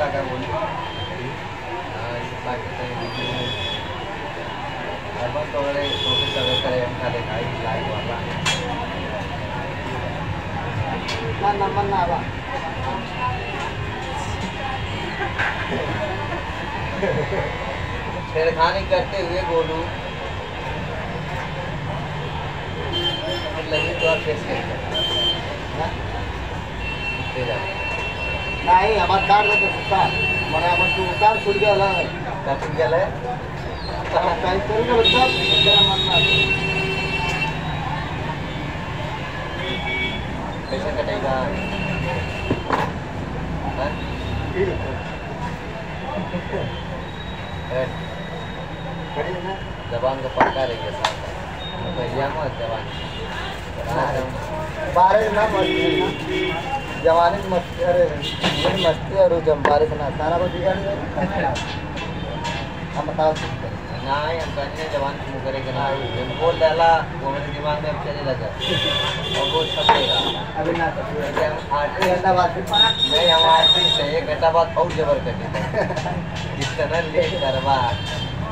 tagawin. Ay, bakit tayo dito? Abang ko kare, focus ako kare ang kare kay live wala. Man man man na ba? Hehehe छेड़खानी करते हुए बोलू लगी तो आप face नाही आम्हाला काढ देतो सुद्धा मला आपण तू काढ सुट गेला काटून गेलाय काही करू नको सब त्याला म्हणणार पैसा कटेगा हाँ? हट, खड़ी ना जबान का पक्का रहेगा मस्ती जवानी में मस्ती अरे ये मस्ती और वो जब बारिश ना सारा कुछ बिगाड़ देगा हम बताओ कुछ करें। हम कहने जवान क्यों करेगा ना? बोल डाला वो मेरे दिमाग में अब चले लगा और वो छपेगा अभी ना हम आठ घंटा बाद नहीं हम आर्टिस्ट है एक घंटा बाद और जबर करेंगे जितना लेट करवा।